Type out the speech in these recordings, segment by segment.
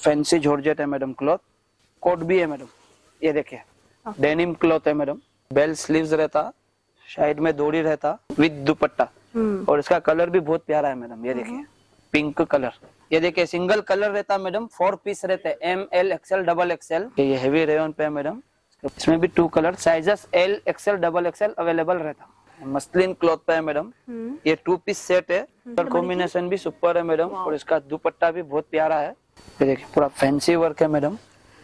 Fancy georgette है madam cloth coat भी है मैडम। ये देखिए डेनिम क्लॉथ है मैडम। बेल स्लीव्स रहता साइड में डोरी रहता विद दुपट्टा। हम्म। और इसका कलर भी बहुत प्यारा है मैडम ये देखिए पिंक कलर। ये देखिए सिंगल कलर रहता है मैडम फोर पीस रहते हैं M L XL double XL ये हेवी रेयन पे है मैडम। इसमें भी two colour sizes L XL double XL available रहता। मसलिन क्लॉथ पे है मैडम। हम्म। ये टू पीस सेट है। कलर कॉम्बिनेशन भी सुपर है मैडम। और इसका दुपट्टा भी बहुत प्यारा है। ये देखिए पूरा फैंसी वर्क है मैडम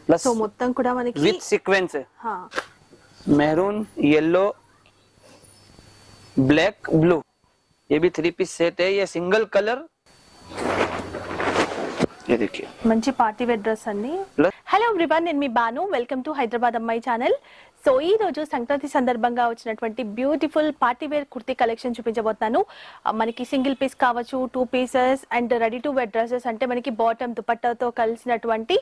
प्लस సో మొత్తం కూడా మనకి विथ सीक्वेंस है హా, मैरून येलो ब्लैक ब्लू ये भी थ्री पीस सेट है ये सिंगल कलर ये देखिए మంచి పార్టీ వేర్ డ్రెస్ అండి प्लस హలో ఎవ్రీవన్ నేను మీ బాను వెల్కమ్ టు హైదరాబాద్ అమ్మాయి ఛానల్ సో ఈ రోజు సంక్రాంతి సందర్భంగా వచ్చినటువంటి beautiful party wear kurti collection చూపించబోతున్నాను. మనకి సింగిల్ పీస్ కావచ్చు two pieces and ready to wear dresses అంటే మనకి బాటమ్ దుపట్టాతో కలిసినటువంటి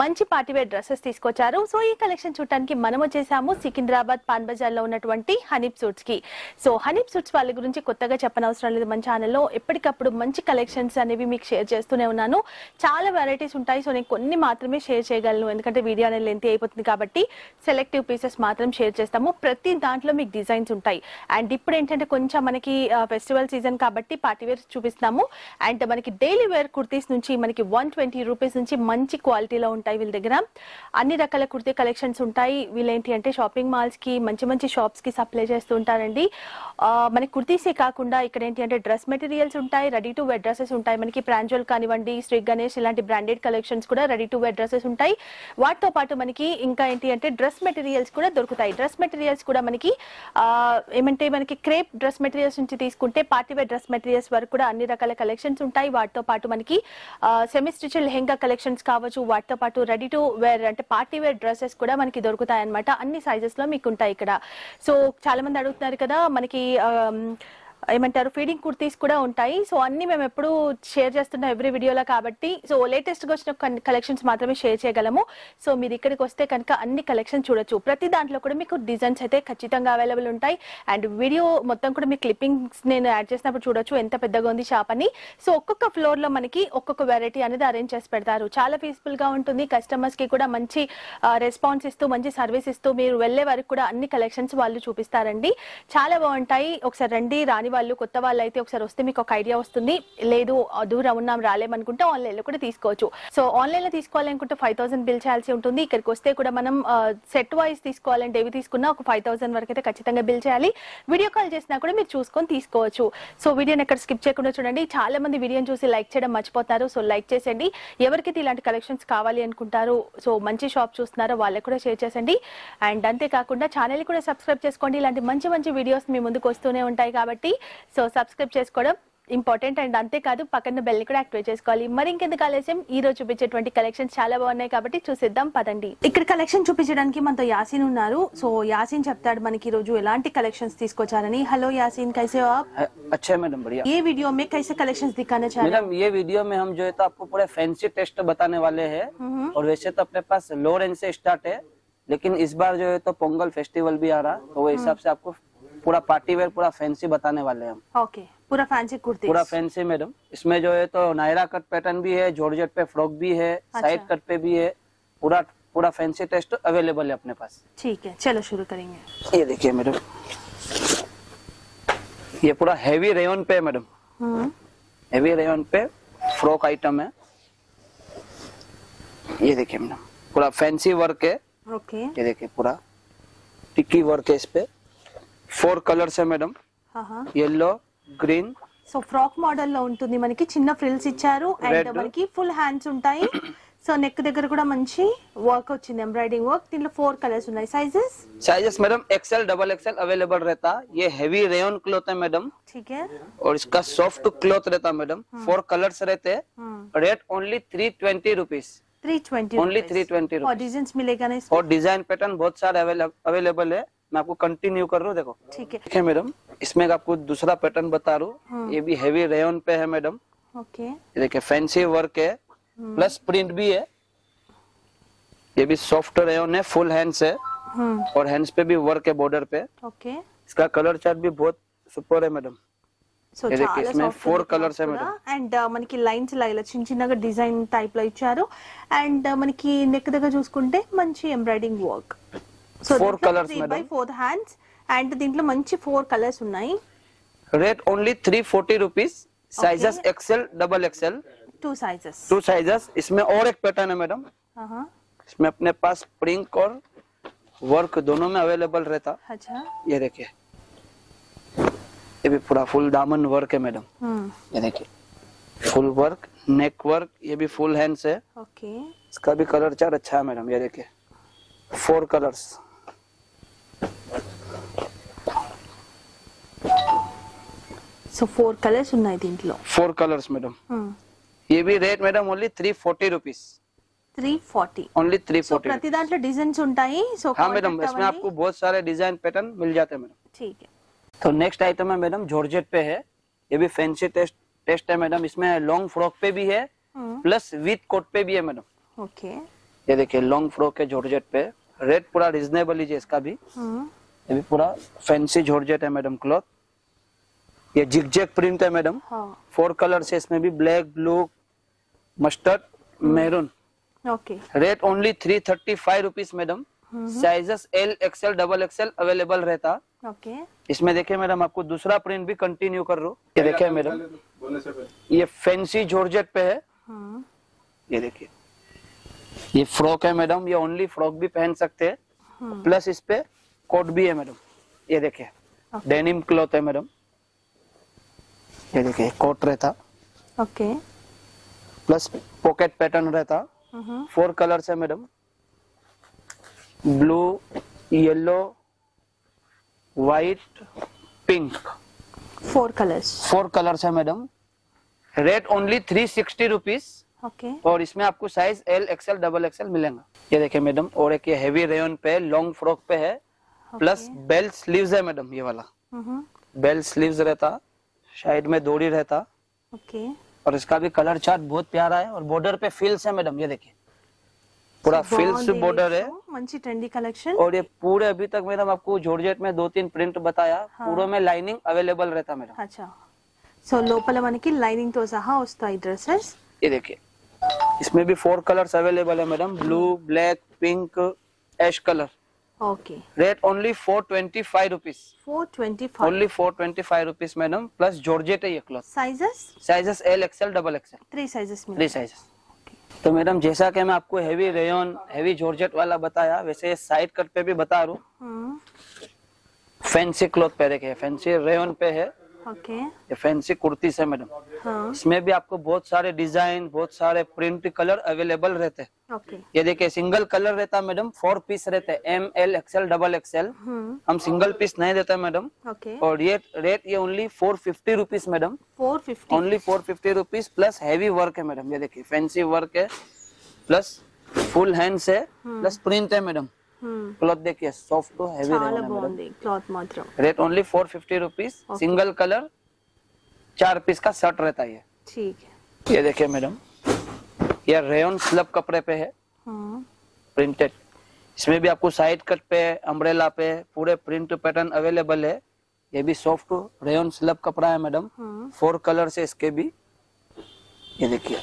మంచి పార్టీ వేర్ డ్రెస్సెస్ తీసుకొచ్చారు. సో ఈ కలెక్షన్ చూడటానికి మనం వచ్చేసాము సికింద్రాబాద్ పాన్ బజార్లో ఉన్నటువంటి హనీప్ సూట్స్కి. సో హనీప్ సూట్స్ వాళ్ళ గురించి కొత్తగా చెప్పనవసరం లేదు మన ఛానల్లో. ఎప్పటికప్పుడు మంచి కలెక్షన్స్ అనేవి మీకు షేర్ చేస్తూనే ఉన్నాను. చాలా వెరైటీస్ ఉంటాయి. సో నేను కొన్ని మాత్రమే షేర్ చేయగలను. ఎందుకంటే వీడియో అనేది లెంత్ అయిపోతుంది కాబట్టి సెలెక్టివ్ పీసెస్ మాత్రం షేర్ చేస్తాము. ప్రతి దాంట్లో మీకు డిజైన్స్ ఉంటాయి. అండ్ ఇప్పుడు ఏంటంటే కొంచెం మనకి ఫెస్టివల్ సీజన్ కాబట్టి పార్టీ వేర్ చూపిస్తాము అండ్ మనకి డైలీ వేర్ కుర్తీస్ నుంచి మనకి వన్ ట్వంటీ రూపీస్ నుంచి మంచి క్వాలిటీలో ఉంటాయి వీళ్ళ దగ్గర. అన్ని రకాల కుర్తీ కలెక్షన్స్ ఉంటాయి. వీళ్ళేంటి అంటే షాపింగ్ మాల్స్కి మంచి మంచి షాప్స్కి సప్లై చేస్తూ ఉంటారండి. మనకి కుర్తీసే కాకుండా ఇక్కడ ఏంటి అంటే డ్రెస్ మెటీరియల్స్ ఉంటాయి రెడీ టు వేర్ డ్రెస్సెస్ ఉంటాయి. మనకి ప్రాంజోల్ కానివ్వండి శ్రీ గణేష్ ఇలాంటి బ్రాండెడ్ కలెక్షన్స్ కూడా రెడీ టు వేర్ డ్రెస్సెస్ ఉంటాయి. వాటితో పాటు మనకి ఇంకా ఏంటి అంటే డ్రెస్ మెటీరియల్స్ కూడా దొరుకుతాయి. డ్రెస్ మెటీరియల్స్ కూడా మనకి ఏమంటే మనకి క్రేప్ డ్రెస్ మెటీరియల్స్ నుంచి తీసుకుంటే పార్టీ వేర్ డ్రెస్ మెటీరియల్స్ వరకు కూడా అన్ని రకాల కలెక్షన్స్ ఉంటాయి. వాటితో పాటు మనకి సెమీ స్టిచ్ లెహెంగా కలెక్షన్స్ కావచ్చు వాటితో పాటు రెడీ టు వేర్ అంటే పార్టీ వేర్ డ్రెస్సెస్ కూడా మనకి దొరుకుతాయి అనమాట అన్ని సైజెస్లో మీకు ఉంటాయి ఇక్కడ. సో చాలా మంది అడుగుతున్నారు కదా మనకి ఏమంటారు ఫీడింగ్ కుర్తీస్ కూడా ఉంటాయి. సో అన్ని మేము ఎప్పుడు షేర్ చేస్తున్నాం ఎవ్రీ వీడియోలో కాబట్టి సో లేటెస్ట్గా వచ్చిన కలెక్షన్స్ మాత్రమే షేర్ చేయగలము. సో మీరు ఇక్కడికి వస్తే కనుక అన్ని కలెక్షన్ చూడొచ్చు. ప్రతి దాంట్లో కూడా మీకు డిజైన్స్ అయితే ఖచ్చితంగా అవైలబుల్ ఉంటాయి. అండ్ వీడియో మొత్తం కూడా మీ క్లిప్పింగ్స్ నేను యాడ్ చేసినప్పుడు చూడొచ్చు ఎంత పెద్దగా ఉంది షాప్ అని. సో ఒక్కొక్క ఫ్లోర్లో మనకి ఒక్కొక్క వెరైటీ అనేది అరేంజ్ చేసి పెడతారు. చాలా పీస్ఫుల్గా ఉంటుంది. కస్టమర్స్కి కూడా మంచి రెస్పాన్స్ ఇస్తూ మంచి సర్వీస్ ఇస్తూ మీరు వెళ్ళే వరకు కూడా అన్ని కలెక్షన్స్ వాళ్ళు చూపిస్తారండి. చాలా బాగుంటాయి. ఒకసారి రండి రాని వాళ్ళు కొత్త వాళ్ళు అయితే ఒకసారి వస్తే మీకు ఒక ఐడియా వస్తుంది. లేదు దూరం ఉన్నాం రాలేమనుకుంటే ఆన్లైన్లో కూడా తీసుకోవచ్చు. సో ఆన్లైన్లో తీసుకోవాలనుకుంటే ఫైవ్ థౌసండ్ బిల్ చేయాల్సి ఉంటుంది. ఇక్కడికి వస్తే కూడా మనం సెట్ వైజ్ తీసుకోవాలంటే ఏవి తీసుకున్నా ఒక ఫైవ్ థౌసండ్ వరకు అయితే ఖచ్చితంగా బిల్ చేయాలి. వీడియో కాల్ చేసినా కూడా మీరు చూసుకొని తీసుకోవచ్చు. సో వీడియోని ఎక్కడ స్కిప్ చేయకుండా చూడండి. చాలా మంది వీడియోని చూసి లైక్ చేయడం మర్చిపోతారు సో లైక్ చేసేయండి. ఎవరికైతే ఇలాంటి కలెక్షన్స్ కావాలి అనుకుంటారు సో మంచి షాప్ చూస్తున్నారో వాళ్ళకి కూడా షేర్ చేసండి అండ్ అంతేకాకుండా ఛానల్ కూడా సబ్స్క్రైబ్ చేసుకోండి. ఇలాంటి మంచి మంచి వీడియోస్ మీ ముందుకు వస్తూనే ఉంటాయి కాబట్టి సో సబ్స్క్రైబ్ చేసుకోవడం ఇంపార్టెంట్ అండ్ అంతేకాదు పక్కన బెల్ ని కూడా యాక్టివేట్ చేసుకోవాలి మరి ఇంకెందుకు ఆలస్యం ఈ రోజు చూపించేటువంటి కలెక్షన్స్ చాలా బాగున్నాయి కాబట్టి చూసేద్దాం పదండి ఇక్కడ కలెక్షన్ చూపించడానికి మనతో యాసిన్ ఉన్నారు సో యాసిన్ చెప్తాడు మనకి ఈ రోజు ఎలాంటి కలెక్షన్స్ తీసుకొచ్చారని హలో యాసిన్ कैसे हो आप है- अच्छा है मैडम बढ़िया ये वीडियो में कैसे कलेक्शंस दिखाना चाह रहे हैं मैडम ये वीडियो में हम जो है तो आपको पूरे फैंसी टेस्ट बताने वाले हैं और वैसे तो अपने पास लो रेंज से स्टार्ट है लेकिन इस बार जो है तो पोंगल फेस्टिवल भी आ रहा तो वो हिसाब से आपको पूरा पार्टी वेयर पूरा फैंसी बताने वाले हैं हम। ओके पूरा फैंसी कुर्ती। पूरा फैंसी मैडम। इसमें जो है तो नायरा कट पैटर्न भी है जॉर्जेट पे फ्रॉक भी है साइड कट पे भी है। पूरा पूरा फैंसी टेस्ट अवेलेबल है अपने पास। ठीक है चलो शुरू करेंगे। ये देखिए मैडम। ये पूरा हैवी रेयन पे है मैडम। हम्म। हैवी रेयन पे फ्रॉक आइटम है। ये देखिए मैडम। पूरा फैंसी वर्क है। ओके ये देखिए पूरा। टिक्की वर्क है इस पे। फोर कलर्स है मैडम हाँ हाँ yellow green so frock model లో ఉంటుంది మనకి చిన్న ఫ్రిల్స్ ఇచ్చారు అండ్ Red. మనకి ఫుల్ హ్యాండ్స్ ఉంటాయి సో నెక్ దగ్గర కూడా మంచి వర్క్ వచ్చింది ఎంబ్రాయిడింగ్ వర్క్ దీంట్లో ఫోర్ కలర్స్ ఉన్నాయి sizes sizes madam XL double XL available रहता ये हैवी रेयन क्लॉथ है मैडम ठीक है और इसका सॉफ्ट क्लॉथ रहता मैडम फोर कलर्स रहते rate only three twenty rupees three twenty only three twenty और डिजाइन मिलेगा ना इसमें और डिजाइन पैटर्न बहुत सारे अवेलेबल है मैं आपको कंटिन्यू कर रहा हूँ देखो ठीक है ठीक है मैडम इसमें आपको दूसरा पैटर्न बता रहा हूँ ये भी हैवी रेयन पे है मैडम ओके ये देखिए फैंसी वर्क है प्लस प्रिंट भी है ये भी सॉफ्ट रेयन है फुल हैंड्स है हम्म और हैंड्स पे भी वर्क है बॉर्डर पे ओके इसका कलर चार्ट भी बहुत सुपर है मैडम సో ये देखिए, చాలా इसमें సాఫ్ట్ four colours है madam. అండ్ మనకి లైన్స్ ఇలా ఇలా చిన్న చిన్నగా డిజైన్ టైప్ లో ఇచ్చారు అండ్ మనకి నెక్ దగ్గర చూసుకుంటే మంచి embroidering work So Four colours, three by madam. Four hands and దీంట్లో మంచి ఫోర్ కలర్స్ ఉన్నాయి rate only three forty rupees sizes XL double XL two sizes two sizes इसमें और एक पैटर्न है मैडम इसमें अपने पास प्रिंक और वर्क दोनों में अवेलेबल रहता అచ్చా ये देखिए ये भी पूरा फुल दामन वर्क है मैडम ये देखिए फुल वर्क नेक वर्क ये भी फुल हैंड्स है ఓకే इसका भी कलर चार अच्छा है मैडम ये देखिए four colours so four colours ఉన్నాయి దీంట్లో फोर कलर्स मैडम ये भी rate madam only three forty rupees three forty only three so forty ప్రతి దాంట్లో డిజైన్స్ ఉంటాయి సో हाँ मैडम इसमें आपको बहुत सारे डिजाइन पैटर्न मिल जाते हैं मैडम ठीक है तो नेक्स्ट आइटम है मैडम जॉर्जेट पे है ये भी फैंसी टेस्ट टेस्ट है मैडम इसमें लॉन्ग फ्रॉक पे भी है हम्म, प्लस विथ कोट पे भी है मैडम ओके ये देखिए लॉन्ग फ्रॉक है जॉर्जेट पे रेट पूरा रिजनेबल ही इसका भी। हम्म, ये भी पूरा फैंसी जॉर्जेट है मैडम क्लॉथ ये जिगजैग प्रिंट है मैडम हाँ। फोर कलर है इसमें भी black blue mustard maroon okay rate only three thirty five rupees madam sizes L XL double XL available रहता। ओके इसमें देखिए मैडम आपको दूसरा प्रिंट भी कंटिन्यू कर रो ये देखिए मैडम ये फैंसी जॉर्जेट पे है। हम्म, ये देखिए। ये फ्रॉक है मैडम ये ओनली फ्रॉक भी पहन सकते हैं। प्लस इस पे कोट भी है मैडम। ये देखिए डेनिम क्लॉथ है मैडम। ये देखिए कोट रहता। ओके प्लस पॉकेट पैटर्न रहता। फोर कलर्स है madam. Blue yellow white pink four colours four colours है madam. Rate only three sixty rupees okay और इसमें आपको size L XL double XL मिलेगा ये देखिए मैडम और एक ये हैवी रेयन पे लॉन्ग फ्रॉक पे है प्लस बेल स्लीव्स है मैडम ये वाला हम्म, बेल स्लीव्स रहता साइड में डोरी रहता ओके और इसका भी कलर चार्ट बहुत प्यारा है और बॉर्डर पे फिल्स है मैडम ये देखिए पूरा फिल्स బాగుంది बॉर्डर है so, మంచి ట్రెండీ కలెక్షన్ और ये पूरे अभी तक मैडम आपको जॉर्जेट में दो तीन प्रिंट बताया पूरे में लाइनिंग अवेलेबल रहता मैडम అచ్చా సో లోపల మనకి లైనింగ్ తో సహా వస్తాయి డ్రెస్సెస్ ये देखिए इसमें भी फोर कलर्स अवेलेबल है madam blue black pink ash colour okay rate only four twenty five rupees four twenty five only four twenty five rupees madam plus georgette है ये cloth sizes sizes L XL double XL three sizes three sizes तो madam जैसा कि मैं आपको heavy rayon heavy georgette वाला बताया वैसे ये साइड कट पे भी बता रहा हूँ। फैंसी क्लॉथ पे देखे फैंसी रेयन पे है। ओके ये फैंसी कुर्तीस है मैडम हाँ। इसमें भी आपको बहुत सारे डिज़ाइन बहुत सारे प्रिंट कलर अवेलेबल रहते। हैं ओके ये देखिए सिंगल कलर रहता है मैडम फोर पीस रहते हैं M L XL double XL हम सिंगल पीस नहीं देते मैडम ओके और ये रेट ये only four fifty rupees madam four fifty only four fifty rupees plus heavy work है मैडम ये देखिए फैंसी वर्क है प्लस फुल हैंड्स है हम्म। प्लस प्रिंट है मैडम क्लॉथ देखिए सॉफ्ट तो हैवी చాలా బాగుంది క్లాత్ మాత్రం rate only four fifty rupees single colour चार पीस का शर्ट रहता है ये ठीक है ये देखिए मैडम ये रेयन स्लब कपड़े पे है हाँ, प्रिंटेड इसमें भी आपको साइड कट पे अम्ब्रेला पे पूरे प्रिंट पैटर्न अवेलेबल है ये भी सॉफ्ट रेयन स्लब कपड़ा है मैडम हाँ, फोर कलर से इसके भी ये देखिए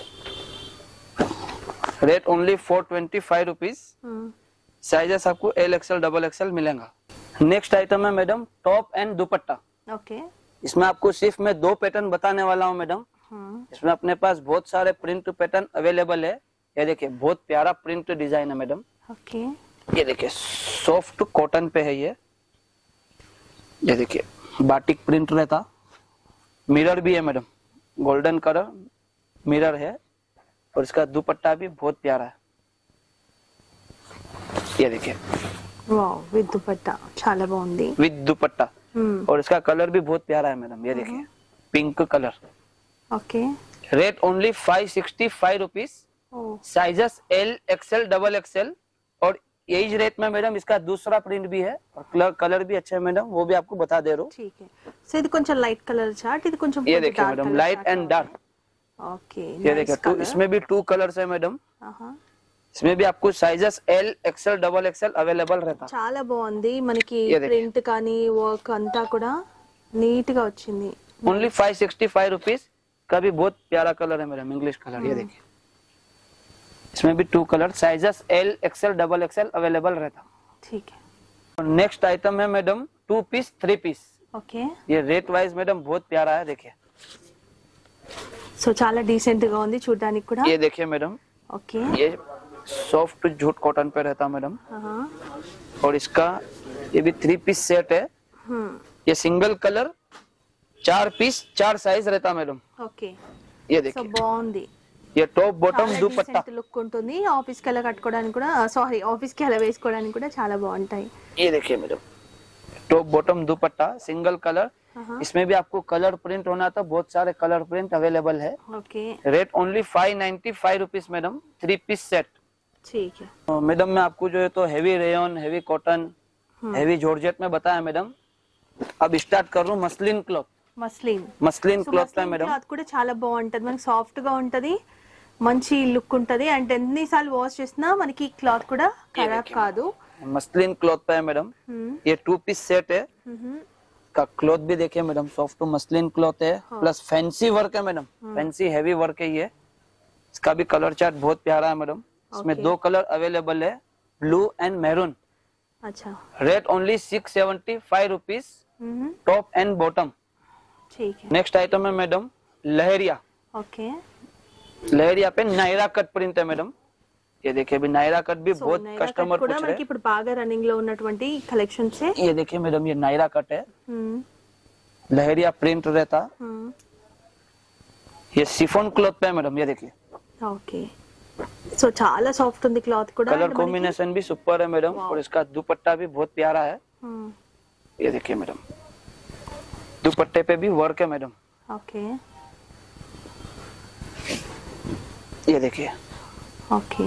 rate only four twenty five rupees हाँ, sizes आपको एल एक्सएल डबल एक्सएल मिलेगा। नेक्स्ट आइटम है madam top and dupatta. Okay इसमें आपको सिर्फ़ मैं दो पैटर्न बताने वाला हूँ मैडम हाँ, इसमें अपने पास बहुत सारे प्रिंट पैटर्न अवेलेबल है। ये देखिए बहुत प्यारा प्रिंट डिज़ाइन है मैडम ओके ये देखिए सॉफ्ट कॉटन पे है ये। ये देखिए बाटिक प्रिंट रहता मिरर भी है मैडम गोल्डन कलर मिरर है। और इसका दुपट्टा भी बहुत प्यारा है। ये देखिए వావ్ విత్ దుపట్టా చాలా బాగుంది विद दुपट्टा Hmm, और इसका कलर भी बहुत प्यारा है मैडम ये देखिए pink colour okay rate only five sixty five rupees ఓ sizes L XL double XL और एज रेट में मैडम इसका दूसरा प्रिंट भी है और कलर कलर भी अच्छा है मैडम वो भी आपको बता दे रहा हूँ ठीक है సో ఇది కొంచెం లైట్ కలర్ చార్ట్ ఇది కొంచెం ये देखिए madam light and dark okay ये देखिए टू इसमें भी टू कलर्स है मैडम ఆహా इसमें भी आपको sizes L XL double XL available रहता చాలా బాగుంది మనకి ये देखिए। ప్రింట్ కానీ వర్క్ అంతా కూడా నీట్ గా వచ్చింది only five sixty five rupees का भी बहुत प्यारा कलर है मैडम इंग्लिश कलर ये देखिए इसमें भी two colour sizes L XL double XL available रहता ठीक है नेक्स्ट आइटम है madam two piece three piece okay ये रेट वाइज मैडम बहुत प्यारा है देखिए సో చాలా డీసెంట్ గా ఉంది చూడడానికి కూడా ये देखिए मैडम ఓకే ये सॉफ्ट जूट कॉटन पे रहता मैडम हाँ। और इसका ये भी थ्री पीस सेट है हम्म, ये सिंगल कलर चार पीस चार साइज रहता मैडम ఓకే ये సో देखिए బాగుంది ये टॉप बॉटम చాలా दुपट्टा డీసెంట్ లుక్ ఉంటుంది ఆఫీస్ కి అలా కట్టుకోవడానికి కూడా సారీ ఆఫీస్ కి అలా వేసుకోవడానికి కూడా చాలా బాగుంటాయి ये देखिए madam top bottom dupatta single colour हाँ। इसमें भी आपको कलर प्रिंट होना तो बहुत सारे कलर प्रिंट अवेलेबल है okay rate only five ninety five rupees madam three piece set ठीक है मैडम मैं आपको जो है तो हेवी रेयन हेवी कॉटन हम्म। हेवी जॉर्जेट में बताया मैडम अब स्टार्ट कर रहा हूँ muslin cloth muslin muslin so cloth पे మస్లిన్ मैडम క్లాత్ కూడా చాలా బాగుంటది మనకి సాఫ్ట్ గా ఉంటది మంచి లుక్ ఉంటది అండ్ ఎన్నిసార్లు వాష్ చేసినా మనకి క్లాత్ కూడా ఖరాబ్ కాదు मसलिन क्लॉथ पे है मैडम हम्म, ये टू पीस सेट है हम्म, का क्लॉथ भी देखिए मैडम सॉफ्ट मसलिन क्लॉथ है हाँ। प्लस फैंसी वर्क है मैडम फैंसी हैवी वर्क है ये इसका भी कलर चार्ट बहुत प्यारा है मैडम इसमें Okay. दो कलर अवेलेबल है ब्लू एंड मैरून अच्छा rate only six seventy five rupees hmm, top and bottom ठीक है नेक्स्ट आइटम है मैडम लहरिया ओके लहरिया पे नायरा कट प्रिंट है मैडम ये देखिए अभी नायरा कट भी సో बहुत నైరా కట్ कस्टमर కూడా पूछ रहे మనకి ఇప్పుడు బాగా రన్నింగ్ లో ఉన్నటువంటి కలెక్షన్స్ हैं ये देखिए मैडम ये नायरा कट है लहरिया प्रिंट रहता ये सिफोन क्लॉथ पे है मैडम ये देखिए ఓకే సో చాలా సాఫ్ట్ ఉంది క్లాత్ కూడా कलर and మనకి- कॉम्बिनेशन भी सुपर है मैडम Wow. और इसका दुपट्टा भी बहुत प्यारा है మ్మ్. ये देखिए मैडम दुपट्टे पे भी वर्क है मैडम ఓకే ये देखिए okay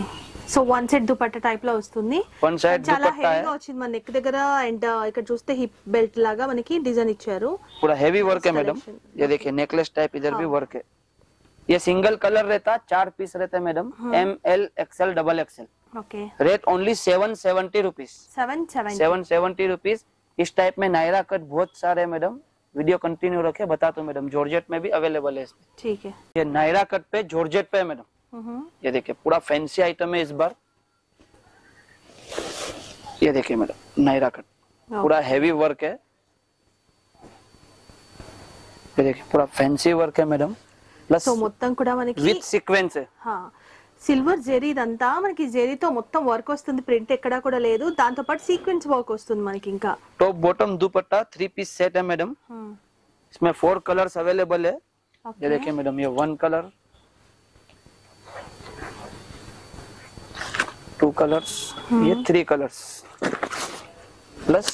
so one set dupatta type లో వస్తుంది वन साइड చాలా दुपट्टा హెవీగా है వచ్చింది మన నెక్ దగ్గర అండ్ ఇక్కడ చూస్తే హిప్ బెల్ట్ లాగా మనకి డిజైన్ ఇచ్చారు पूरा हैवी वर्क है Nice मैडम collection. ये देखिए नेकलेस टाइप इधर भी हाँ। वर्क है ये सिंगल कलर रहता चार पीस रहते madam M L XL double XL okay. Rate only seven seventy rupees seven seven seventy rupees इस टाइप में नायरा कट बहुत सारे मैडम। वीडियो कंटिन्यू रखे बता दो मैडम जॉर्जेट में भी अवेलेबल है इसमें। ठीक है। ये नायरा कट पे जॉर्जेट पे मैडम। हम्म। ये देखिए पूरा फैंसी आइटम है इस बार। ये देखिए मैडम नायरा कट। हाँ। पूरा हैवी वर्क है। ये देखिए पूरा फैंसी वर्क है मैडम। प्लस సో మొత్తం కూడా మనకి विथ सीक्वेंस है సిల్వర్ జెరీ ఇదంతా మనకి జెరీతో మొత్తం వర్క్ వస్తుంది ప్రింట్ ఎక్కడా కూడా లేదు దాంతో పాటు సీక్వెన్స్ వర్క్ వస్తుంది మనకి ఇంకా top bottom dupatta three piece set है मैडम మ్మ్. इसमें फोर कलर्स अवेलेबल है ये ఓకే देखिए मैडम ये वन कलर टू कलर्स ये three colours plus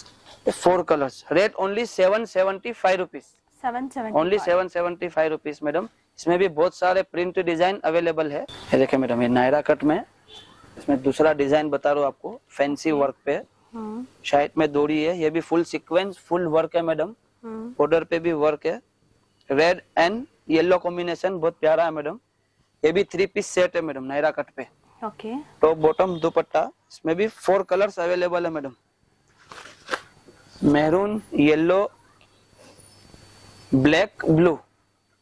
four colours rate only seven seventy five rupees seven seven only seven seventy five rupees madam इसमें भी बहुत सारे प्रिंट डिज़ाइन अवेलेबल है। ये देखिए मैडम ये नायरा कट में। इसमें दूसरा डिज़ाइन बता रहा हूँ आपको फैंसी वर्क पे। शाइट में डोरी है ये भी फुल सीक्वेंस फुल वर्क है मैडम। बॉर्डर पे भी वर्क है। रेड एंड येलो कॉम्बिनेशन बहुत प्यारा है मैडम। ये भी थ्री पीस सेट है मैडम नायरा कट पे। ఓకే टॉप बॉटम दुपट्टा। इसमें भी फोर कलर्स अवेलेबल है madam. Maroon yellow black blue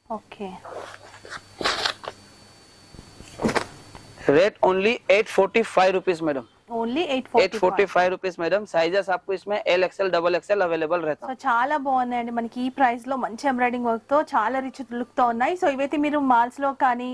okay rate only eight forty five rupees madam only eight eight forty five rupees madam sizes आपको इसमें L XL double XL available रहता so చాలా బాగున్నాయండి మనకి ఈ ప్రైస్ లో మంచి ఎంబ్రాయిడింగ్ వర్క్ తో చాలా రిచ్ లుక్ తో ఉన్నాయి సో ఇవైతే మీరు మాల్స్ లో కానీ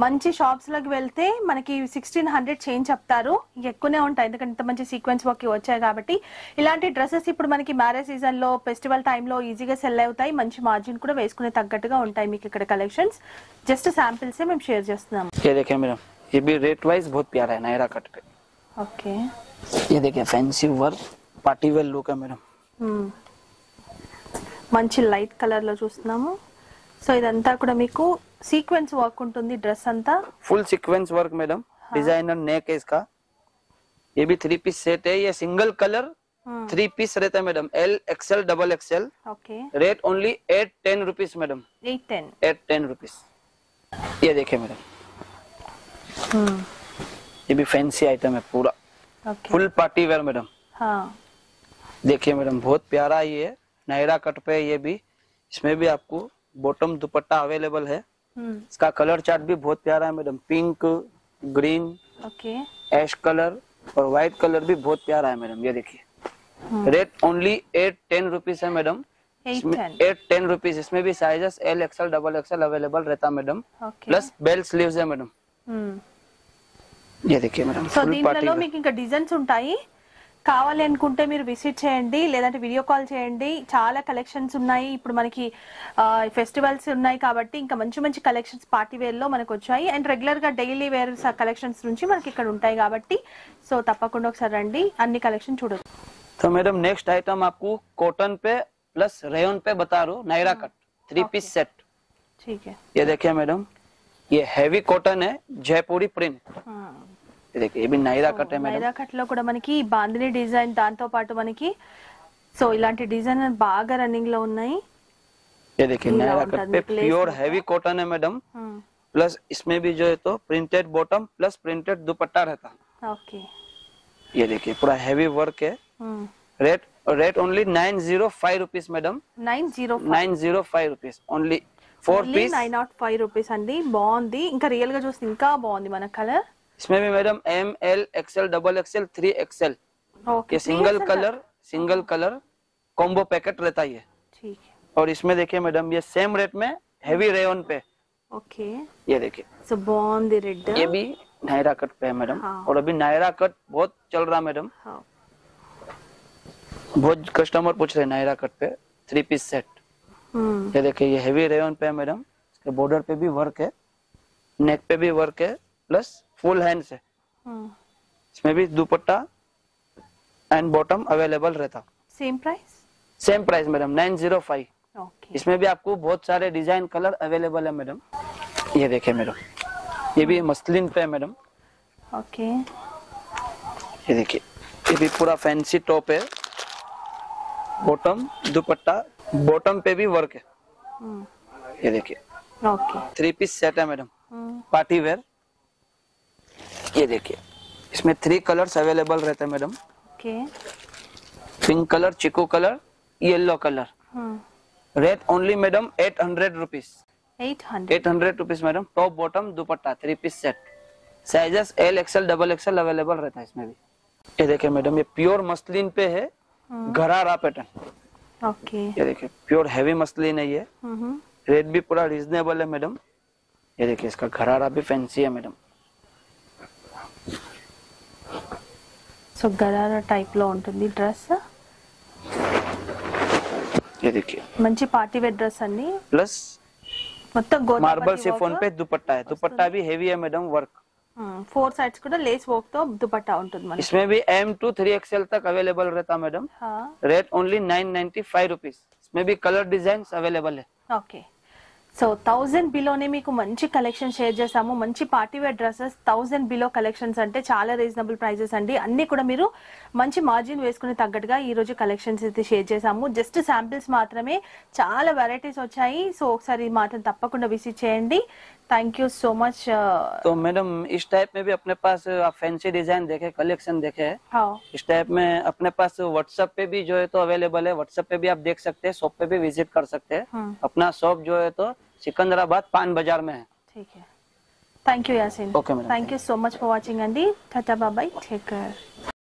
మంచి షాప్స్ లోకి వెళ్తే మనకి సిక్స్టీన్ హండ్రెడ్ చేంజ్ చెప్తారు ఎక్కువనే ఉంటాయి ఎందుకంటే ఇంత మంచి సీక్వెన్స్ వర్క్ వచ్చాయి కాబట్టి ఇలాంటి డ్రెస్సెస్ ఇప్పుడు మనకి మ్యారేజ్ సీజన్ లో ఫెస్టివల్ టైంలో ఈజీగా సెల్ అవుతాయి మంచి మార్జిన్ కూడా వేసుకునే తగ్గట్టుగా ఉంటాయి మీకు ఇక్కడ కలెక్షన్స్ జస్ట్ శాంపిల్స్ మేము షేర్ చేస్తున్నాం ये देखिए मैडम ये भी रेट वाइज बहुत प्यारा है नायरा कट पे ఓకే ये देखिए fancy work party wear look है मैडम మ్మ్. మంచి లైట్ కలర్ లో చూస్తున్నాము సో ఇదంతా కూడా మీకు సీక్వెన్స్ వర్క్ ఉంటుంది డ్రెస్ అంతా full sequins work madam designer neck है इसका ये भी थ्री पीस सेट है ये सिंगल कलर మ్మ్. थ्री पीस रहता है madam L XL double XL okay rate only eight ten rupees madam eight ten eight ten rupees ये देखिए मैडम ये भी फैंसी आइटम है पूरा okay full party wear madam देखिए मैडम बहुत प्यारा ये है नायरा कट पे ये भी इसमें भी आपको बॉटम दुपट्टा अवेलेबल है हम्म, इसका कलर चार्ट भी बहुत प्यारा है madam pink green okay ash colour और व्हाइट कलर भी बहुत प्यारा है मैडम ये देखिए हम्म, rate only eight ten rupees है madam eight ten eight ten rupees इसमें भी sizes L XL double XL available रहता है madam okay plus bell sleeves है मैडम ये देखिए मैडम సో फुल దీంట్లో पार्टी మీకు ఇంకా డిజైన్స్ ఉంటాయి కావాలి అనుకుంటే మీరు విజిట్ చేయండి లేదంటే వీడియో కాల్ చేయండి చాలా కలెక్షన్స్ ఉన్నాయి ఇప్పుడు మనకి ఫెస్టివల్స్ ఉన్నాయి కాబట్టి ఇంకా మంచి మంచి కలెక్షన్స్ పార్టీ వేర్ లో మనకు వచ్చాయి అండ్ రెగ్యులర్ గా డైలీ వేర్ కలెక్షన్స్ నుంచి మనకి ఇక్కడ ఉంటాయి కాబట్టి సో తప్పకుండా ఒకసారి రండి అన్ని కలెక్షన్ చూడొచ్చు तो मैडम नेक्स्ट आइटम आपको कॉटन पे प्लस रेयन पे बता रहा हूँ Naira cut three piece set ठीक है ये देखिए मैडम ये हैवी कॉटन है जयपुरी प्रिंट ये देखिए ये भी नायरा कट है मैडम మైరా కట్ లో కూడా మనకి బాందిని డిజైన్ దాంతో పాటు మనకి సో ఇలాంటి డిజైన్ బాగా రన్నింగ్ లో ఉన్నాయి ये देखिए हीरा नायरा उनका कट पे necklace प्योर होता हैवी कॉटन है मैडम Hmm. प्लस इसमें भी जो है तो printed bottom plus printed dupatta रहता ఓకే ये देखिए पूरा हैवी वर्क है rate rate only nine zero five rupees madam nine zero nine zero five rupees only four piece nine nought five rupees అండి బాగుంది ఇంకా రియల్ గా చూస్తే ఇంకా బాగుంది మన కలర్ इसमें भी madam M L XL double XL three XL ये single colour single colour combo packet रहता है ठीक और इसमें देखिए मैडम ये सेम रेट में हेवी रेन पे। ओके ये देखिए। सबॉन ये भी नायरा कट पे है मैडम। हाँ। और अभी नायरा कट बहुत चल रहा मैडम। हाँ। बहुत कस्टमर पूछ रहे नायरा कट पे। थ्री पीस सेट ये देखिए ये हेवी रेन पे है मैडम। इसके बॉर्डर पे भी वर्क है। नेक पे भी वर्क है। प्लस फुल हैंड्स है। हाँ। इसमें भी दुपट्टा एंड बॉटम अवेलेबल रहता। Same price same price madam nine zero five इसमें भी आपको बहुत सारे डिज़ाइन कलर अवेलेबल है मैडम ये देखे मैडम ये भी मस्लिन पे है मैडम ओके ये देखिए ये भी पूरा फैंसी टॉप है। बॉटम दुपट्टा बॉटम पे भी वर्क है। हाँ। ये देखिए। ओके थ्री पीस सेट है मैडम पार्टी वेयर ये देखिए। इसमें थ्री कलर्स अवेलेबल रहते हैं madam pink colour chikoo colour yellow colour rate only madam eight hundred rupees eight hundred rupees madam top bottom dupatta three piece set sizes L XL double XL available रहता है इसमें भी। ये देखिए madam ये pure muslin पे है। Gharara pattern okay ये देखिए प्योर हैवी मसलिन है ये। हम्म। रेट भी पूरा रिजनेबल है मैडम ये देखिए इसका घरारा भी फैंसी है मैडम సో గరారా టైప్ లో ఉంటుంది డ్రెస్ ये देखिए మంచి పార్టీ వేర్ డ్రెస్ అండి प्लस మొత్తం मार्बल सिफोन पे दुपट्टा है दुपट्टा भी हेवी है मैडम वर्क ఫోర్ సైడ్స్ కూడా లేస్ వర్క్ తో దుపట్టా ఉంటుంది మనకి इसमें भी एम टू थ्री एक्सएल तक अवेलेबल रहता मैडम హా, rate only nine ninety five rupees इसमें भी कलर डिजाइन अवेलेबल है ఓకే సో థౌజండ్ బిలోనే మీకు మంచి కలెక్షన్ షేర్ చేసాము మంచి party wear dresses thousand below collections అంటే చాలా రీజనబుల్ ప్రైజెస్ అండి అన్ని కూడా మీరు మంచి మార్జిన్ వేసుకుని తగ్గట్టుగా ఈ రోజు కలెక్షన్స్ అయితే షేర్ చేసాము జస్ట్ శాంపిల్స్ మాత్రమే చాలా వెరైటీస్ వచ్చాయి సో ఒకసారి మాత్రం తప్పకుండా విజిట్ చేయండి థ్యాంక్ యూ సో మచ్ तो मैडम इस टाइप में भी अपने पास आप फैंसी डिजाइन देखे कलेक्शन देखे इस टाइप में अपने पास व्हाट्सएप पे भी जो है तो अवेलेबल है व्हाट्सएप पे भी आप देख सकते हैं शॉप पे भी विजिट कर सकते हैं हम्म। अपना शॉप जो है तो सिकंदराबाद पान बाजार में है ठीक है thank you Yasin Okay, madam. Thank you so much for watching అండి టాటా బాబాయ్ టేక్ కేర్